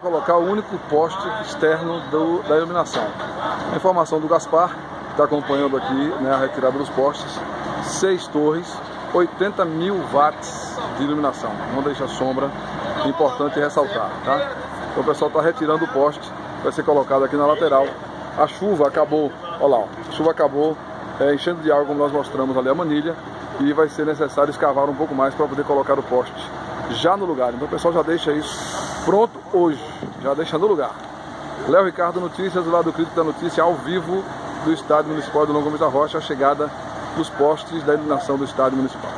colocar o único poste externo do, da iluminação. Informação do Gaspar, que está acompanhando aqui né, a retirada dos postes, seis torres, 80 mil watts de iluminação. Não deixa sombra, importante ressaltar, tá? Então o pessoal está retirando o poste, vai ser colocado aqui na lateral. A chuva acabou, olha lá, a chuva acabou é, enchendo de água, como nós mostramos ali a manilha, e vai ser necessário escavar um pouco mais para poder colocar o poste já no lugar. Então o pessoal já deixa isso pronto hoje, já deixa no lugar. Léo Ricardo Notícias, do lado do Crítico da Notícia, ao vivo do Estádio Municipal do Longo Gomes da Rocha, a chegada dos postes da iluminação do Estádio Municipal.